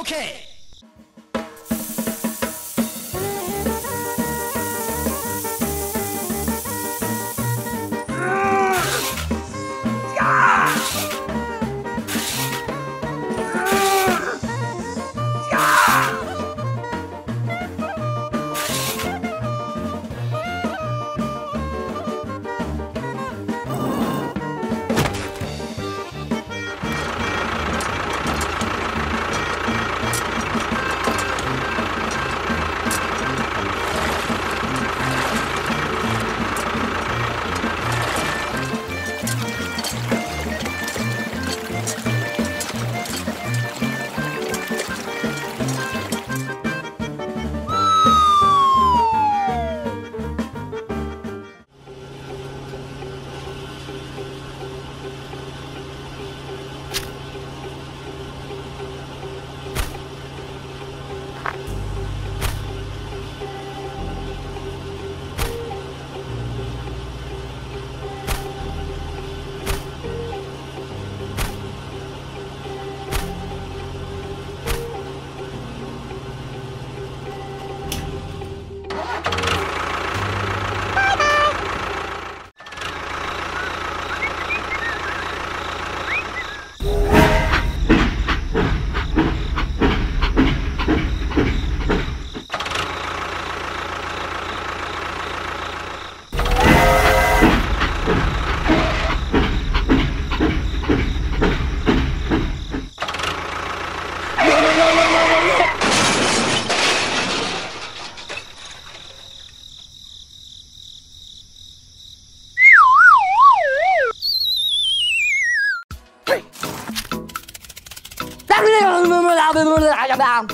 Okay. Bah,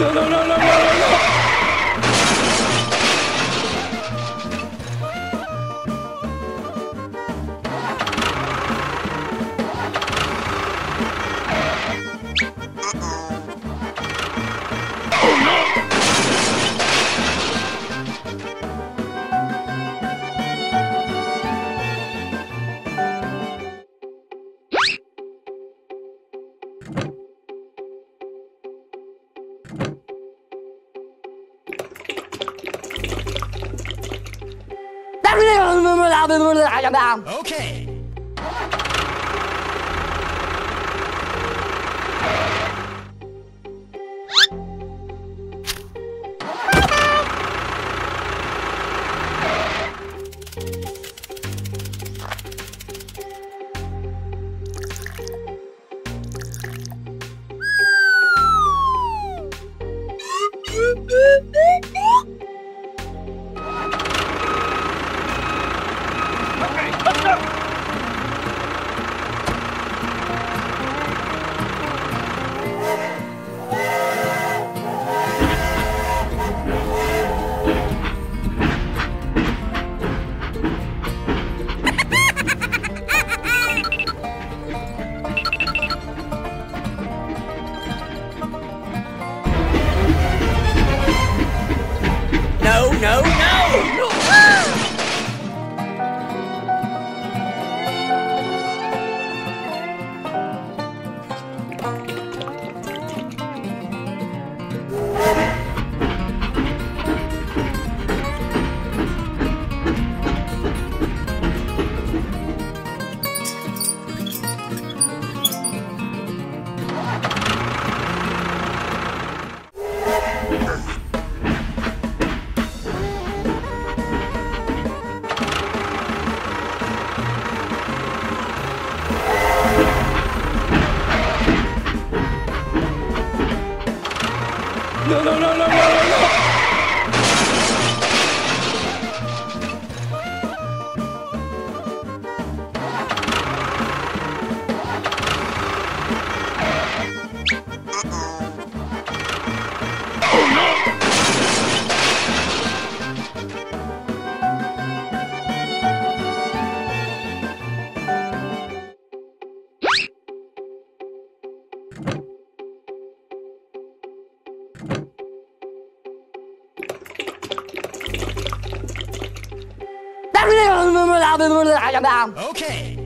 No, no, no, no, no, Okay. Okay.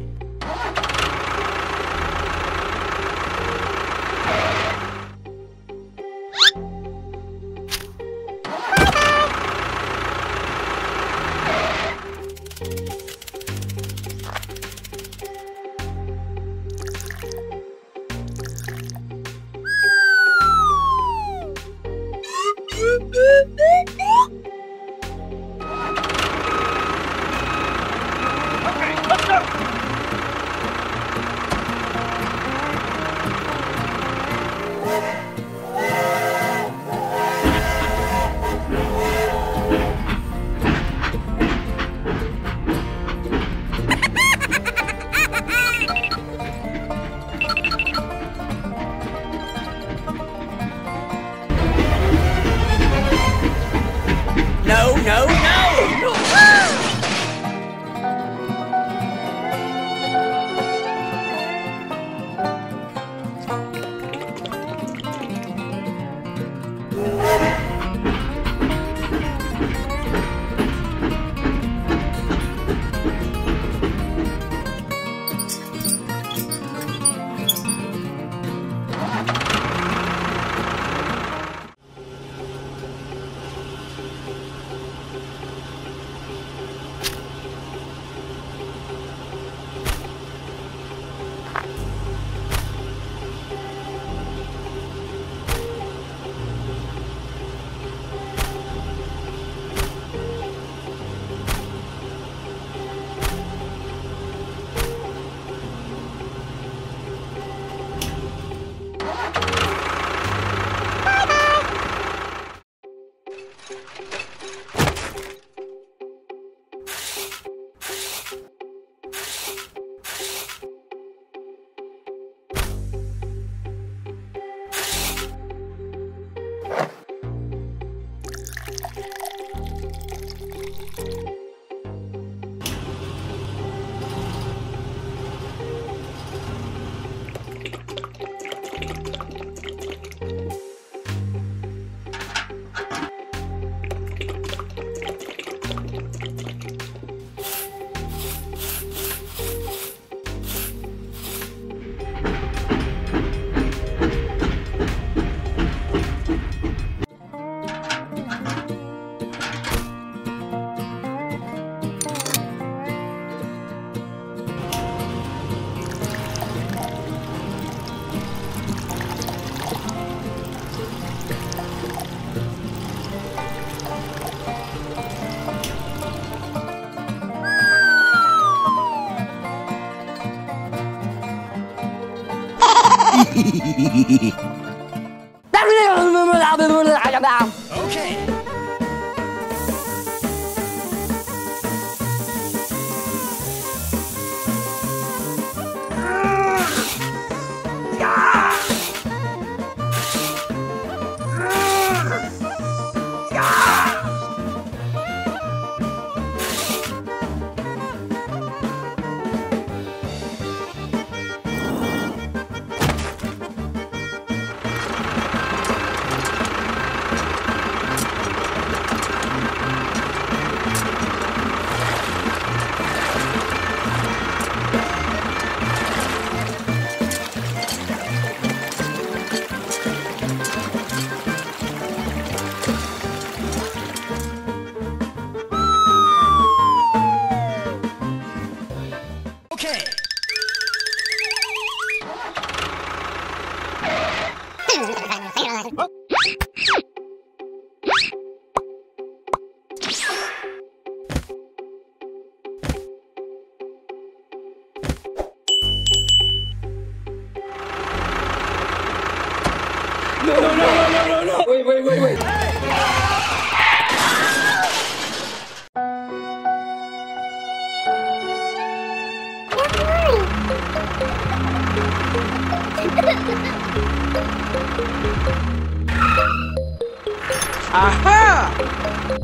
아하!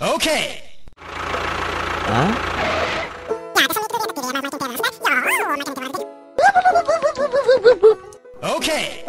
Okay. Huh? Okay.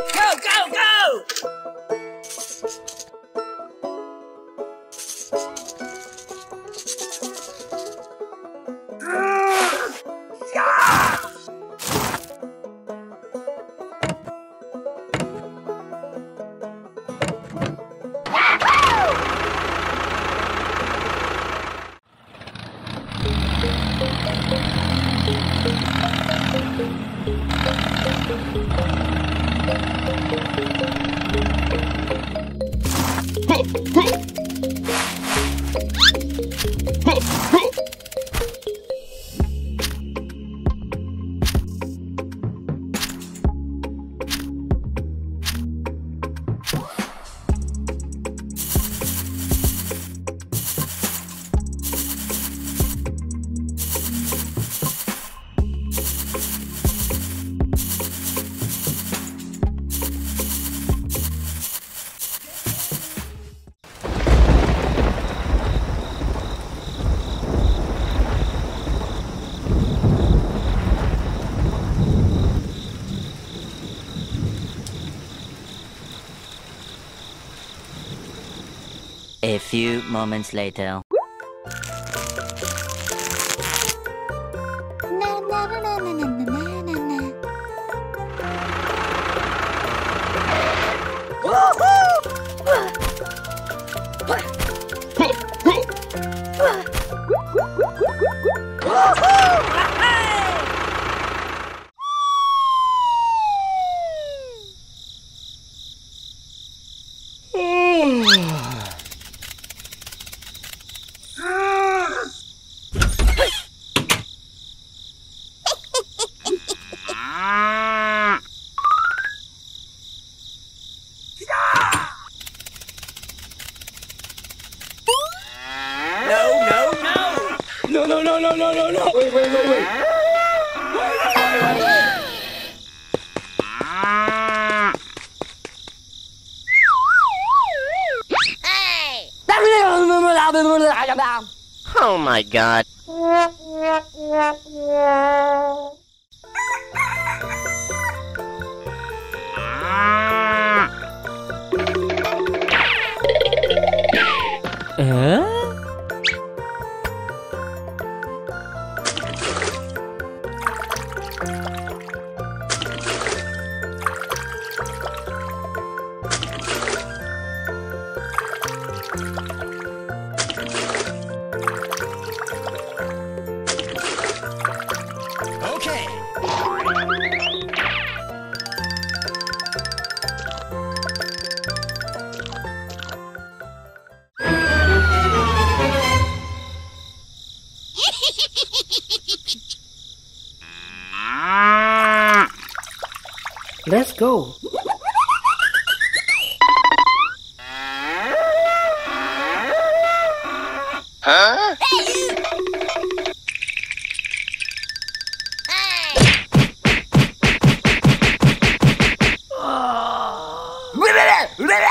moments later. my god. Uh? うらら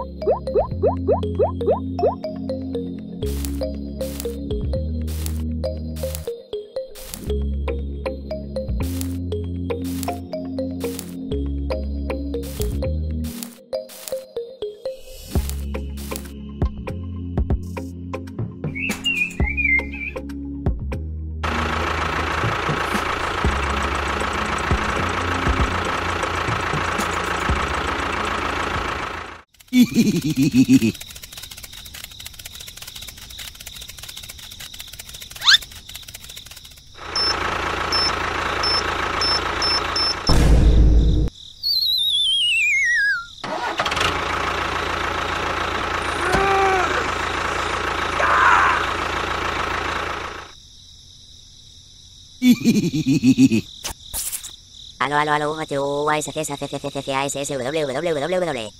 Woo! Aló, aló, aló, Mateo, ASCS, CCCCASS, www.